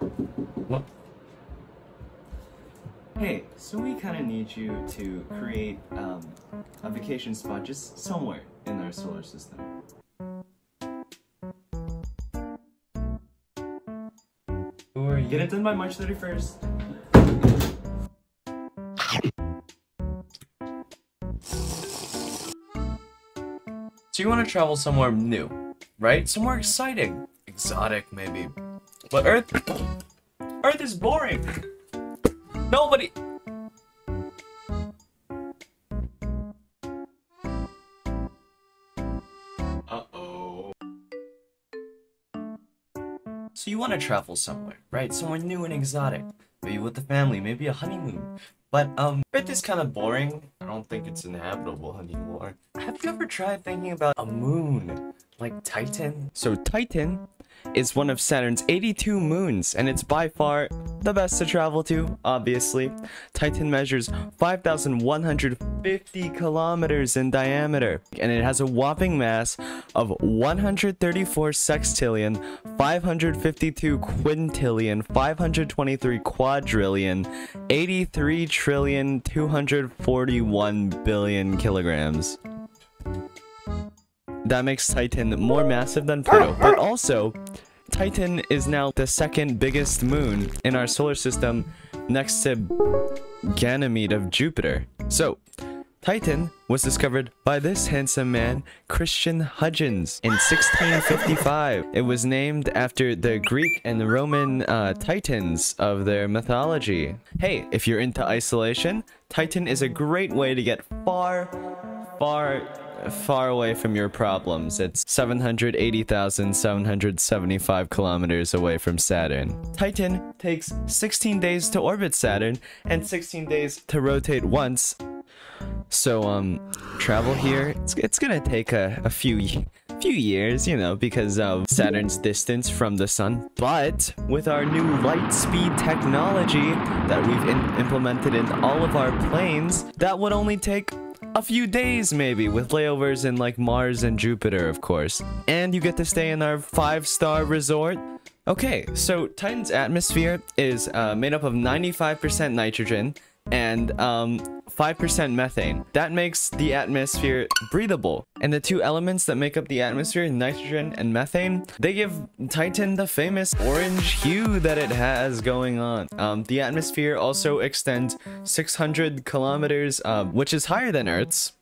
What? Hey, so we kind of need you to create um, a vacation spot just somewhere in our solar system. Who are you? Get it done by March 31st. So you want to travel somewhere new, right? Somewhere exciting, exotic maybe. But Earth, Earth is boring. Nobody. Uh-oh. So you want to travel somewhere, right? Somewhere new and exotic. Maybe with the family, maybe a honeymoon. But um, Earth is kind of boring. I don't think it's inhabitable anymore. Have you ever tried thinking about a moon, like Titan? So Titan is one of Saturn's 82 moons, and it's by far the best to travel to, obviously. Titan measures 5,150 kilometers in diameter, and it has a whopping mass of 134 sextillion, 552 quintillion, 523 quadrillion, 83 trillion, 241 billion kilograms. That makes Titan more massive than Pluto, but also, Titan is now the second biggest moon in our solar system next to Ganymede of Jupiter. So, Titan was discovered by this handsome man, Christian Huygens, in 1655. It was named after the Greek and Roman uh, titans of their mythology. Hey, if you're into isolation, Titan is a great way to get far, far far away from your problems. It's 780,775 kilometers away from Saturn. Titan takes 16 days to orbit Saturn and 16 days to rotate once. So, um, travel here, it's, it's gonna take a, a few few years, you know, because of Saturn's distance from the sun. But with our new light speed technology that we've implemented in all of our planes, that would only take a few days maybe with layovers in like Mars and Jupiter of course. And you get to stay in our five star resort. Okay, so Titan's atmosphere is uh, made up of 95% nitrogen and um, 5% methane. That makes the atmosphere breathable. And the two elements that make up the atmosphere, nitrogen and methane, they give Titan the famous orange hue that it has going on. Um, the atmosphere also extends 600 kilometers, uh, which is higher than Earth's.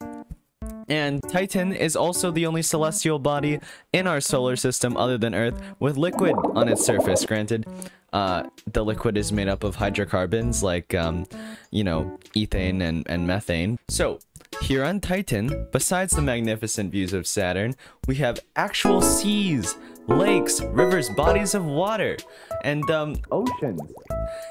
And Titan is also the only celestial body in our solar system other than Earth with liquid on its surface. Granted, uh, the liquid is made up of hydrocarbons like, um, you know, ethane and, and methane. So, here on Titan, besides the magnificent views of Saturn, we have actual seas, lakes, rivers, bodies of water, and um, oceans,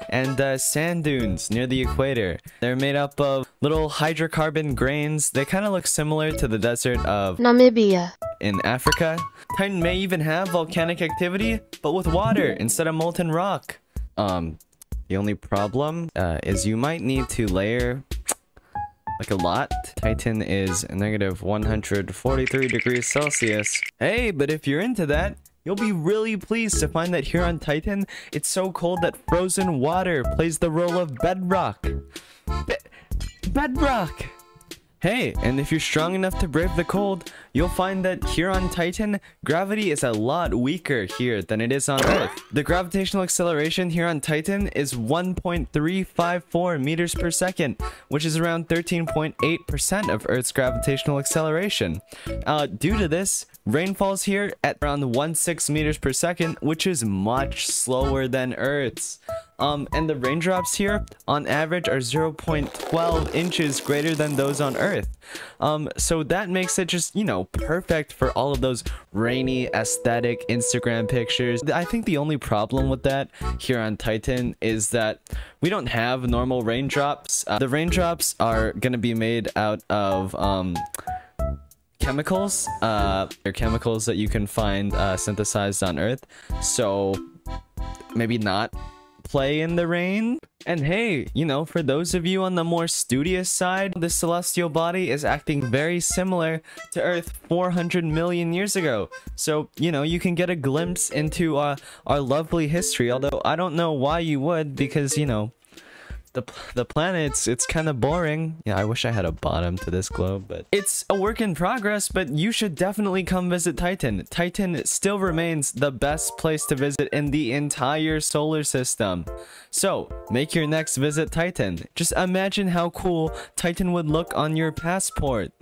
and uh, sand dunes near the equator. They're made up of little hydrocarbon grains. They kind of look similar to the desert of Namibia in Africa. Titan may even have volcanic activity, but with water instead of molten rock. Um, the only problem uh, is you might need to layer like a lot. Titan is negative 143 degrees Celsius. Hey, but if you're into that, you'll be really pleased to find that here on Titan, it's so cold that frozen water plays the role of bedrock. Be bedrock! Hey, and if you're strong enough to brave the cold, you'll find that here on Titan, gravity is a lot weaker here than it is on Earth. The gravitational acceleration here on Titan is 1.354 meters per second, which is around 13.8% of Earth's gravitational acceleration. Uh, due to this, rain falls here at around 1.6 meters per second, which is much slower than Earth's. Um, and the raindrops here, on average, are 0.12 inches greater than those on Earth. Um, so that makes it just, you know, perfect for all of those rainy, aesthetic Instagram pictures. I think the only problem with that here on Titan is that we don't have normal raindrops. Uh, the raindrops are going to be made out of, um, chemicals. Uh, they're chemicals that you can find uh, synthesized on Earth. So maybe not play in the rain. And hey, you know, for those of you on the more studious side, the celestial body is acting very similar to Earth 400 million years ago. So, you know, you can get a glimpse into uh, our lovely history, although I don't know why you would, because, you know, the the planets it's kind of boring. Yeah i wish i had a bottom to this globe but it's a work in progress but you should definitely come visit titan. Titan still remains the best place to visit in the entire solar system. So make your next visit titan. Just imagine how cool titan would look on your passport.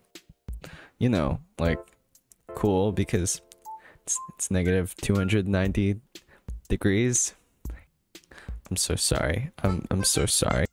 You know like cool because it's, it's negative 290 degrees I'm so sorry. I'm I'm so sorry.